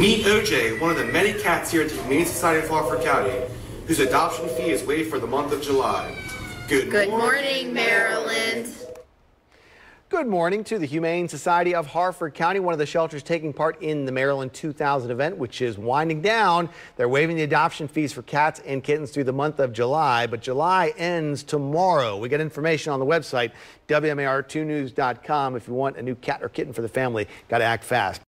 Meet OJ, one of the many cats here at the Humane Society of Harford County, whose adoption fee is waived for the month of July. Good, Good morning, Maryland. Good morning to the Humane Society of Harford County, one of the shelters taking part in the Maryland 2000 event, which is winding down. They're waiving the adoption fees for cats and kittens through the month of July, but July ends tomorrow. We get information on the website, WMAR2news.com. If you want a new cat or kitten for the family, got to act fast.